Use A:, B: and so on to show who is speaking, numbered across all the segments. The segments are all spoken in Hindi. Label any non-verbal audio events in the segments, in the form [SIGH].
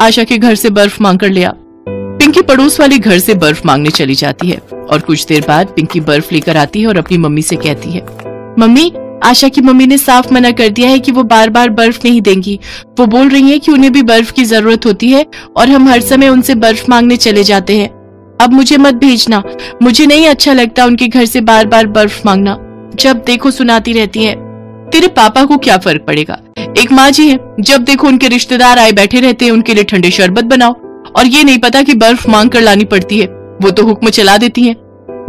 A: आशा के घर से बर्फ़ मांग कर लिया पिंकी पड़ोस वाले घर से बर्फ़ मांगने चली जाती है और कुछ देर बाद पिंकी बर्फ़ लेकर आती है और अपनी मम्मी से कहती है, मम्मी, आशा की मम्मी ने साफ़ मना कर दिया है कि वो बार बार बर्फ़ नहीं देंगी। वो बोल रही है कि उन्हें भी बर्फ़ की ज़रूरत होती है और हम हर समय उनसे बर्फ़ मांगने चले जाते हैं। अब मुझे मत भेजना। मुझे नहीं अच्छा लगता उनके घर से बार बार बर्फ़ मांगना। जब देखो सुनाती रहती है। तेरे पापा को क्या फ़र्क पड़ेगा? एक माँ जी है, जब देखो उनके रिश्तेदार आए बैठे रहते हैं, उनके लिए ठंडे शरबत बनाओ। और ये नहीं पता कि बर्फ़ मांग कर लानी पड़ती है, वो तो हुक्म चला देती है।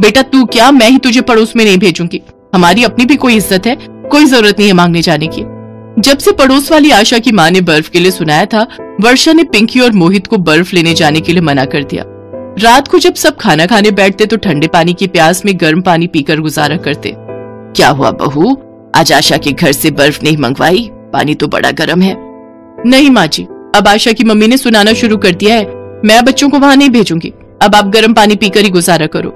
A: बेटा, तू क्या? मैं ही तुझे पड़ोस में नहीं भेजूँगी। हमारी अपनी भी कोई इज़्ज़त है, कोई ज़रूरत नहीं है मांगने जाने की। जब से पड़ोस वाली आशा की माँ ने बर्फ़ के लिए सुनाया था, वर्षा ने पिंकी और मोहित को बर्फ़ लेने जाने के लिए मना कर दिया। रात को जब सब खाना खाने बैठते तो ठंडे पानी की प्यास में गर्म पानी पीकर गुजारा करते। क्या हुआ बहू? आज आशा के घर से बर्फ़ नहीं मंगवाई, पानी तो बड़ा गर्म है। नहीं माँ जी अब आशा की मम्मी ने सुनाना शुरू कर दिया है। मैं बच्चों को वहाँ नहीं भेजूँगी। अब आप गर्म पानी पीकर ही गुजारा करो।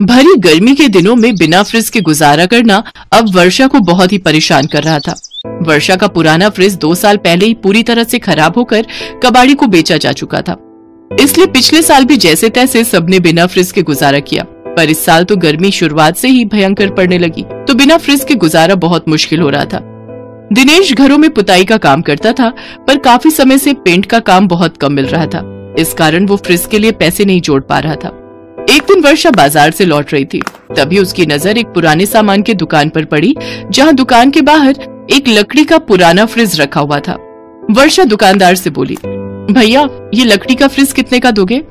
A: भरी गर्मी के दिनों में बिना फ्रिज के गुजारा करना अब वर्षा को बहुत ही परेशान कर रहा था। वर्षा का पुराना फ्रिज दो साल पहले ही पूरी तरह से खराब होकर कबाड़ी को बेचा जा चुका था। इसलिए पिछले साल भी जैसे तैसे सबने बिना फ्रिज के गुजारा किया। पर इस साल तो गर्मी शुरुआत से ही भयंकर पड़ने लगी। तो बिना फ्रिज के गुजारा बहुत मुश्किल हो रहा था। दिनेश घरों में पुताई का काम करता था, पर काफ़ी समय से पेंट का काम बहुत कम मिल रहा था। इस कारण वो फ्रिज के लिए पैसे नहीं जोड़ पा रहा था। एक दिन वर्षा बाज़ार से लौट रही थी। तभी उसकी नज़र एक पुराने सामान की दुकान पर पड़ी, जहाँ दुकान के बाहर एक लकड़ी का पुराना फ्रिज रखा हुआ था। वर्षा दुकानदार से बोली, भैया, ये लकड़ी का फ्रिज कितने का दोगे?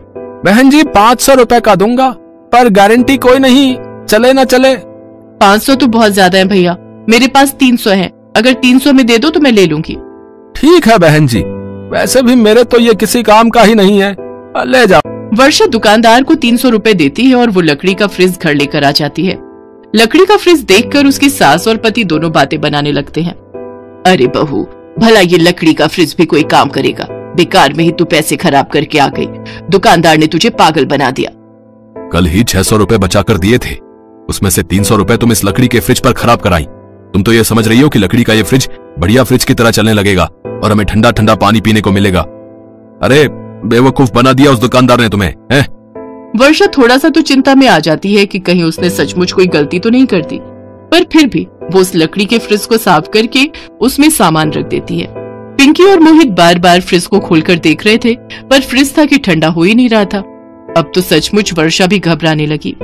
B: बहन जी, पाँच सौ रूपए का दूँगा। पर गारंटी कोई नहीं चले न चले।
A: पाँच सौ तो बहुत ज़्यादा है भैया। मेरे पास तीन सौ है। अगर तीन सौ में दे दो तो मैं ले लूँगी।
B: ठीक है बहन जी। वैसे भी मेरे तो ये किसी काम का ही नहीं है। ले जाओ
A: वर्षा दुकानदार को तीन सौ रूपए देती है और वो लकड़ी का फ्रिज घर लेकर आ जाती है। लकड़ी का फ्रिज देखकर उसकी सास और पति दोनों बातें बनाने लगते हैं। अरे बहू भला ये लकड़ी का फ्रिज भी कोई काम करेगा? बेकार में ही तू पैसे खराब करके आ गई। दुकानदार ने तुझे पागल बना दिया।
C: कल ही छह सौ रूपए बचा कर दिए थे। उसमें से तीन सौ रूपए तुम इस लकड़ी के फ्रिज पर खराब कराई। तुम तो ये समझ रही हो कि लकड़ी का ये फ्रिज बढ़िया फ्रिज की तरह चलने लगेगा और हमें ठंडा ठंडा पानी पीने को मिलेगा। अरे, बेवकूफ़ बना दिया उस दुकानदार ने तुम्हें, है?
A: वर्षा थोड़ा सा तो चिंता में आ जाती है कि कहीं उसने सचमुच कोई गलती तो नहीं कर दी। पर फिर भी वो उस लकड़ी के फ्रिज को साफ़ करके उसमें सामान रख देती है। पिंकी और मोहित बार बार फ्रिज को खोलकर देख रहे थे, पर फ्रिज था कि ठंडा हो ही नहीं रहा था। अब तो सचमुच वर्षा भी घबराने लगी।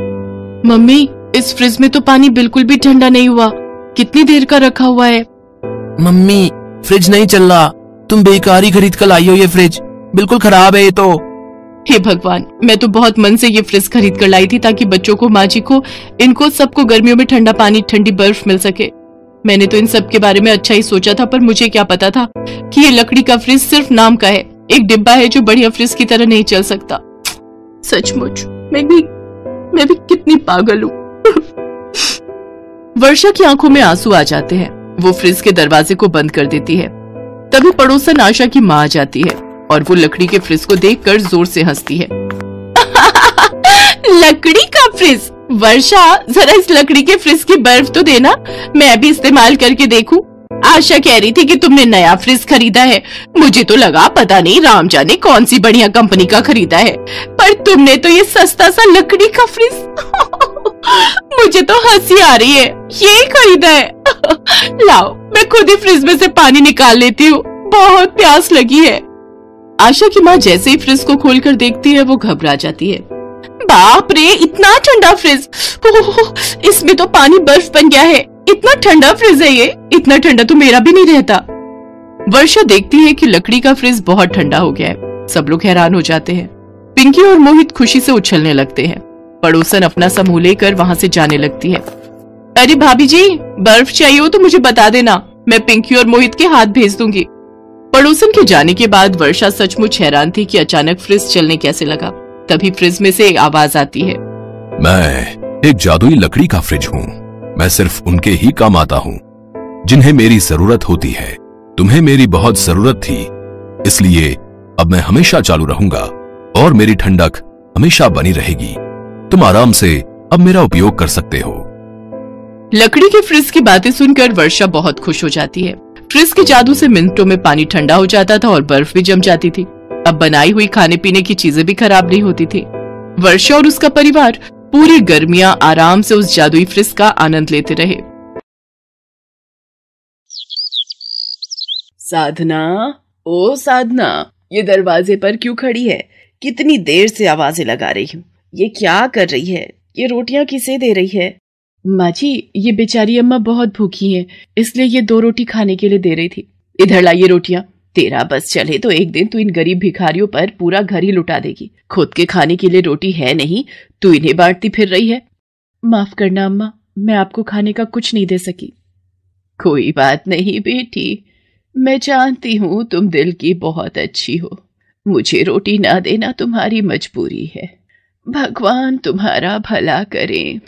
A: मम्मी इस फ्रिज में तो पानी बिल्कुल भी ठंडा नहीं हुआ। कितनी देर का रखा हुआ है?
D: मम्मी फ्रिज नहीं चल रहा। तुम बेकार ही खरीद कर लाई हो ये फ्रिज। बिल्कुल खराब है ये तो।
A: हे भगवान मैं तो बहुत मन से ये फ्रिज खरीद कर लाई थी ताकि बच्चों को माँ जी को इनको सबको गर्मियों में ठंडा पानी ठंडी बर्फ़ मिल सके। मैंने तो इन सब के बारे में अच्छा ही सोचा था पर मुझे क्या पता था कि ये लकड़ी का फ्रिज सिर्फ़ नाम का है। एक डिब्बा है जो बढ़िया फ्रिज की तरह नहीं चल सकता। सचमुच, मैं भी मैं भी कितनी पागल हूँ। वर्षा की आँखों में आँसू आ जाते हैं। वो फ्रिज के दरवाजे को बंद कर देती है। तभी पड़ोसन आशा की माँ आ जाती है और वो लकड़ी के फ्रिज को देखकर ज़ोर से हंसती है। [LAUGHS] लकड़ी का फ्रिज? वर्षा, जरा इस लकड़ी के फ्रिज की बर्फ़ तो देना। मैं भी इस्तेमाल करके देखूँ। आशा कह रही थी कि तुमने नया फ्रिज खरीदा है। मुझे तो लगा, पता नहीं राम जाने कौन सी बढ़िया कंपनी का खरीदा है। पर तुमने तो ये सस्ता सा लकड़ी का फ्रिज [LAUGHS] मुझे तो हँसी आ रही है। ये खरीदा है। [LAUGHS] लाओ, मैं खुद ही फ्रिज में से पानी निकाल लेती हूँ। बहुत प्यास लगी है। आशा की माँ जैसे ही फ्रिज को खोलकर देखती है, वो घबरा जाती है। बाप रे, इतना ठंडा फ्रिज [LAUGHS] इसमें तो पानी बर्फ़ बन गया है। इतना ठंडा फ्रिज है ये। इतना ठंडा तो मेरा भी नहीं रहता। वर्षा देखती है कि लकड़ी का फ्रिज बहुत ठंडा हो गया है। सब लोग हैरान हो जाते हैं। पिंकी और मोहित खुशी से उछलने लगते हैं। पड़ोसन अपना समूह लेकर वहाँ से जाने लगती है। अरे भाभी जी, बर्फ़ चाहिए हो तो मुझे बता देना। मैं पिंकी और मोहित के हाथ भेज दूँगी। पड़ोसन के जाने के बाद वर्षा सचमुच हैरान थी कि अचानक फ्रिज चलने कैसे लगा। तभी फ्रिज में से आवाज़ आती है।
C: मैं एक जादुई लकड़ी का फ्रिज हूँ। मैं सिर्फ़ उनके ही काम आता हूँ, जिन्हें मेरी ज़रूरत होती है। तुम्हें मेरी बहुत ज़रूरत थी, इसलिए अब मैं हमेशा चालू रहूँगा, और मेरी ठंडक हमेशा बनी रहेगी। तुम आराम से अब मेरा उपयोग कर सकते हो।
A: लकड़ी के फ्रिज की बातें सुनकर वर्षा बहुत खुश हो जाती है। फ्रिज के जादू से मिनटों में पानी ठंडा हो जाता था और बर्फ़ भी जम जाती थी। अब बनाई हुई खाने पीने की चीज़ें भी खराब नहीं होती थी। वर्षा और उसका परिवार पूरी गर्मियाँ आराम से उस जादुई फ्रिज का आनंद लेते रहे। साधना, ओ साधना, ये दरवाजे पर क्यों खड़ी है? कितनी देर से आवाज़ें लगा रही हूँ। ये क्या कर रही है? ये रोटियाँ किसे दे रही है? माँ जी ये बेचारी अम्मा बहुत भूखी है, इसलिए ये दो रोटी खाने के लिए दे रही थी। इधर लाइए रोटियाँ। तेरा बस चले तो एक दिन तू इन गरीब भिखारियों पर पूरा घर ही लुटा देगी। खुद के खाने के लिए रोटी है नहीं, तू इन्हें बांटती फिर रही है। माफ़ करना अम्मा, मैं आपको खाने का कुछ नहीं दे सकी। कोई बात नहीं बेटी, मैं जानती हूँ तुम दिल की बहुत अच्छी हो। मुझे रोटी ना देना तुम्हारी मजबूरी है। भगवान तुम्हारा भला करे।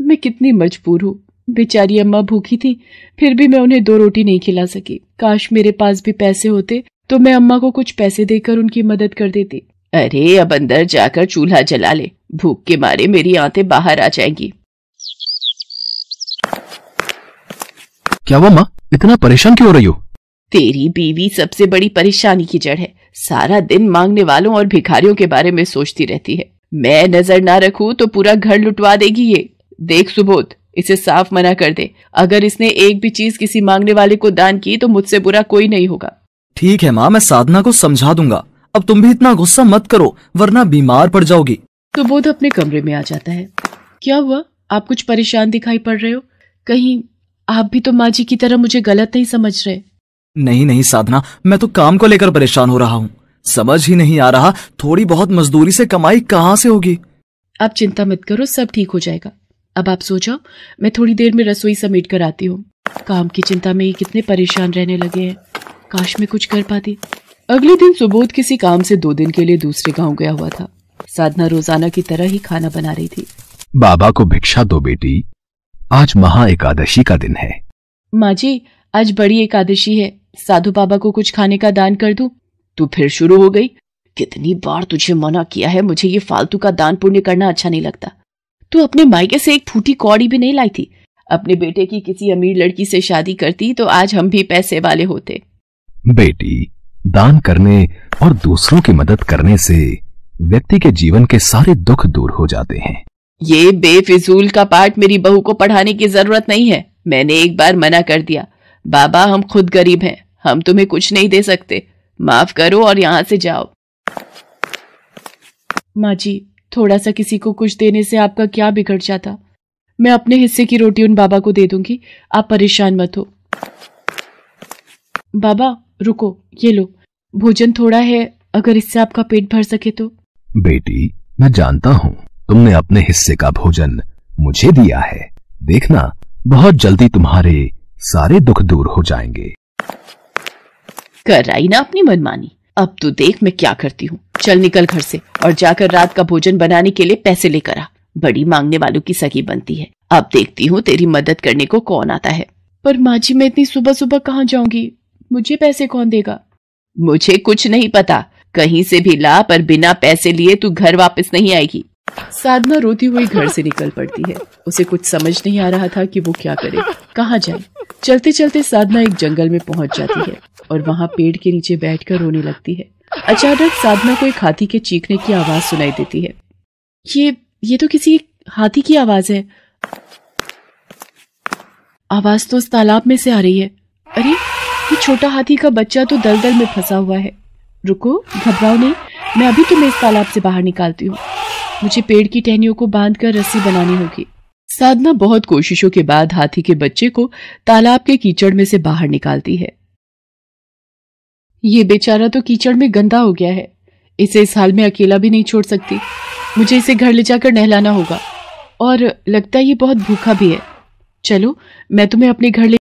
A: मैं कितनी मजबूर हूँ। बेचारी अम्मा भूखी थी फिर भी मैं उन्हें दो रोटी नहीं खिला सकी। काश मेरे पास भी पैसे होते तो मैं अम्मा को कुछ पैसे देकर उनकी मदद कर देती। अरे अब अंदर जाकर चूल्हा जला ले। भूख के मारे मेरी आते बाहर आ जाएँगी।
C: क्या हुआ माँ इतना परेशान क्यों हो रही हो?
A: तेरी बीवी सबसे बड़ी परेशानी की जड़ है। सारा दिन मांगने वालों और भिखारियों के बारे में सोचती रहती है। मैं नज़र ना रखूँ तो पूरा घर लुटवा देगी ये। देख सुबोध। इसे साफ़ मना कर दे। अगर इसने एक भी चीज़ किसी मांगने वाले को दान की तो मुझसे बुरा कोई नहीं होगा।
E: ठीक है माँ मैं साधना को समझा दूँगा। अब तुम भी इतना गुस्सा मत करो वरना बीमार पड़ जाओगी।
A: सुबोध अपने कमरे में आ जाता है। क्या हुआ? आप कुछ परेशान दिखाई पड़ रहे हो? कहीं आप भी तो माँ जी की तरह मुझे गलत नहीं समझ रहे।
E: नहीं नहीं साधना मैं तो काम को लेकर परेशान हो रहा हूँ। समझ ही नहीं आ रहा थोड़ी बहुत मजदूरी से कमाई कहाँ से होगी?
A: आप चिंता मत करो सब ठीक हो जाएगा। अब आप सो जाओ मैं थोड़ी देर में रसोई समेट कर आती हूँ। काम की चिंता में ये कितने परेशान रहने लगे हैं। काश मैं कुछ कर पाती। अगले दिन सुबोध किसी काम से दो दिन के लिए दूसरे गाँव गया हुआ था। साधना रोज़ाना की तरह ही खाना बना रही थी।
C: बाबा को भिक्षा दो बेटी। आज महा एकादशी का दिन है।
A: माँ जी आज बड़ी एकादशी है। साधु बाबा को कुछ खाने का दान कर दूँ? तू फिर शुरू हो गई। कितनी बार तुझे मना किया है मुझे ये फालतू का दान पुण्य करना अच्छा नहीं लगता। तू अपने मायके से एक फूटी कौड़ी भी नहीं लाई थी। अपने बेटे की किसी अमीर लड़की से शादी करती तो आज हम भी पैसे वाले होते।
C: बेटी दान करने और दूसरों की मदद करने से व्यक्ति के जीवन के सारे दुख दूर हो जाते हैं।
A: ये बेफिजूल का पाठ मेरी बहू को पढ़ाने की ज़रूरत नहीं है। मैंने एक बार मना कर दिया। बाबा हम खुद गरीब हैं। हम तुम्हें कुछ नहीं दे सकते। माफ़ करो और यहाँ से जाओ। माँ जी थोड़ा सा किसी को कुछ देने से आपका क्या बिगड़ जाता? मैं अपने हिस्से की रोटी उन बाबा को दे दूँगी। आप परेशान मत हो। बाबा रुको ये लो। भोजन थोड़ा है अगर इससे आपका पेट भर सके तो।
C: बेटी मैं जानता हूँ तुमने अपने हिस्से का भोजन मुझे दिया है। देखना बहुत जल्दी तुम्हारे सारे दुख दूर हो जाएँगे।
A: कर आई ना अपनी मनमानी। अब तो देख मैं क्या करती हूँ। चल निकल घर से और जाकर रात का भोजन बनाने के लिए पैसे लेकर आ। बड़ी मांगने वालों की सगी बनती है। अब देखती हूँ तेरी मदद करने को कौन आता है। पर माँ जी मैं इतनी सुबह सुबह कहाँ जाऊँगी? मुझे पैसे कौन देगा? मुझे कुछ नहीं पता। कहीं से भी ला, पर बिना पैसे लिए तू घर वापस नहीं आएगी। साधना रोती हुई घर से निकल पड़ती है। उसे कुछ समझ नहीं आ रहा था कि वो क्या करे। कहाँ जाए? चलते चलते साधना एक जंगल में पहुँच जाती है और वहाँ पेड़ के नीचे बैठकर रोने लगती है। अचानक साधना को एक हाथी के चीखने की आवाज़ सुनाई देती है। ये ये तो किसी हाथी की आवाज़ है। आवाज़ तो उस तालाब में से आ रही है। अरे, ये छोटा हाथी का बच्चा तो दलदल में फंसा हुआ है। रुको, घबराओ नहीं, मैं अभी तुम्हें इस तालाब से बाहर निकालती हूँ। मुझे पेड़ की टहनियों को बाँध कर रस्सी बनानी होगी। साधना बहुत कोशिशों के बाद हाथी के बच्चे को तालाब के कीचड़ में से बाहर निकालती है। ये बेचारा तो कीचड़ में गंदा हो गया है। इसे इस हाल में अकेला भी नहीं छोड़ सकती। मुझे इसे घर ले जाकर नहलाना होगा। और लगता है ये बहुत भूखा भी है। चलो, मैं तुम्हें अपने घर ले